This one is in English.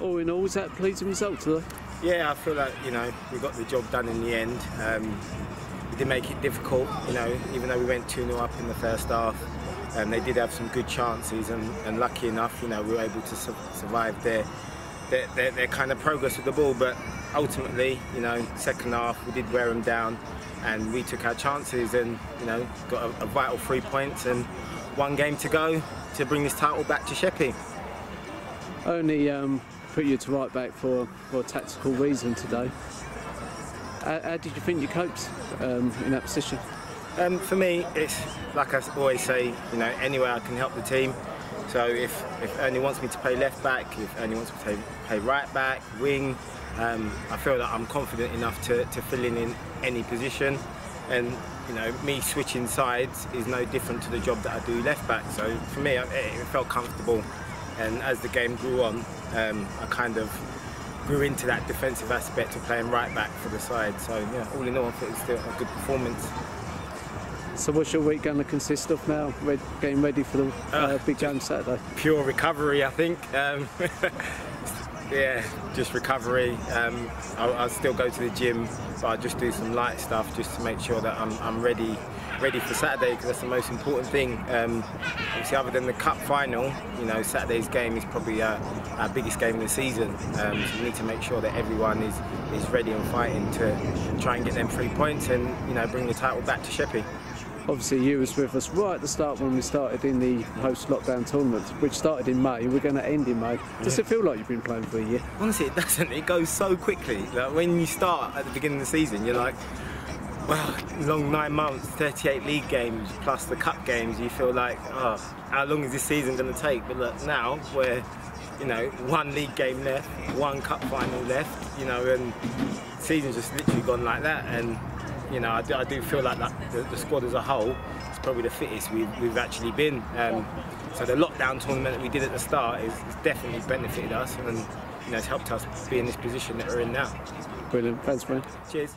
All in all, was that a pleasing result today? Yeah, I feel like you know we got the job done in the end. Um, we did make it difficult, you know, even though we went 2 0 up in the first half. Um, they did have some good chances, and, and lucky enough, you know, we were able to su survive their, their, their, their kind of progress with the ball. But ultimately, you know, second half we did wear them down, and we took our chances, and you know, got a, a vital three points and one game to go to bring this title back to Sheppey. Only um, put you to right back for, for tactical reason today. How, how did you think you coped um, in that position? Um, for me, it's like I always say, you know, anywhere I can help the team. So if, if Ernie wants me to play left back, if Ernie wants me to play, right back, wing, um, I feel that I'm confident enough to, to fill in in any position. And you know, me switching sides is no different to the job that I do left back. So for me, it, it felt comfortable. And as the game grew on, um, I kind of grew into that defensive aspect of playing right back for the side. So yeah, all in all, I think it's still a good performance. So what's your week going to consist of now? Red, getting ready for the uh, uh, big game Saturday? Pure recovery, I think. Um, yeah, just recovery. Um, I'll, I'll, still go to the gym, but I'll just do some light stuff just to make sure that I'm, I'm ready ready for Saturday because that's the most important thing. Um, obviously, other than the cup final, you know, Saturday's game is probably our, our biggest game of the season. Um, so we need to make sure that everyone is is ready and fighting to try and get them three points and you know bring the title back to Sheppey obviously you was with us right at the start when we started in the post-lockdown tournament, which started in May. We're going to end in May. Does yeah. it feel like you've been playing for a year? Honestly, it doesn't. It goes so quickly. Like when you start at the beginning of the season, you're like, well, long nine months, 38 league games plus the cup games. You feel like, oh, how long is this season going to take? But look, now we're, you know, one league game left, one cup final left, you know, and the season's just literally gone like that. And you know, I do, I do feel like that the, the, squad as a whole is probably the fittest we've, we've actually been. Um, so the lockdown tournament that we did at the start is, definitely benefited us and you know, it's helped us be in this position that we're in now. Brilliant. Thanks, man. Cheers.